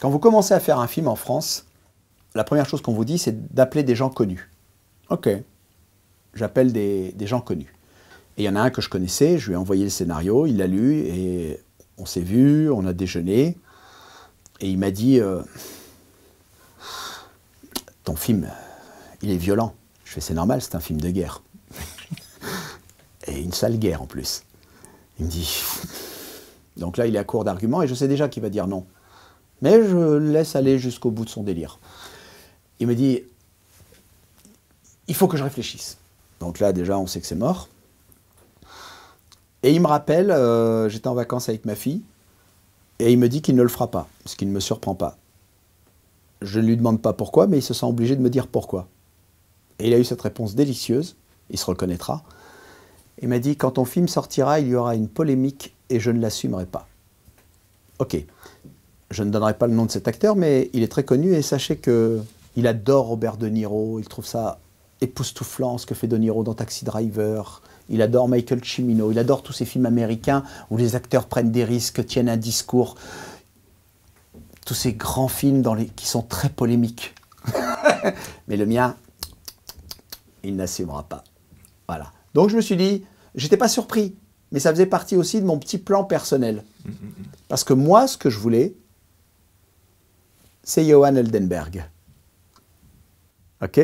Quand vous commencez à faire un film en France, la première chose qu'on vous dit, c'est d'appeler des gens connus. Ok, j'appelle des, gens connus. Et il y en a un que je connaissais, je lui ai envoyé le scénario, il l'a lu, et on s'est vu, on a déjeuné, et il m'a dit euh, Ton film, il est violent. Je fais C'est normal, c'est un film de guerre. et une sale guerre en plus. Il me dit Donc là, il est à court d'arguments, et je sais déjà qu'il va dire non. Mais je laisse aller jusqu'au bout de son délire. Il me dit Il faut que je réfléchisse. Donc là, déjà, on sait que c'est mort. Et il me rappelle, euh, j'étais en vacances avec ma fille, et il me dit qu'il ne le fera pas, ce qui ne me surprend pas. Je ne lui demande pas pourquoi, mais il se sent obligé de me dire pourquoi. Et il a eu cette réponse délicieuse, il se reconnaîtra. Il m'a dit, quand ton film sortira, il y aura une polémique et je ne l'assumerai pas. Ok, je ne donnerai pas le nom de cet acteur, mais il est très connu et sachez que il adore Robert De Niro, il trouve ça époustouflant ce que fait De Niro dans Taxi Driver, il adore Michael Cimino, il adore tous ces films américains où les acteurs prennent des risques, tiennent un discours. Tous ces grands films dans les, qui sont très polémiques. Mais le mien, il n'assumera pas. Voilà. Donc je me suis dit, j'étais pas surpris, mais ça faisait partie aussi de mon petit plan personnel. Parce que moi, ce que je voulais, c'est Johan Eldenberg. OK?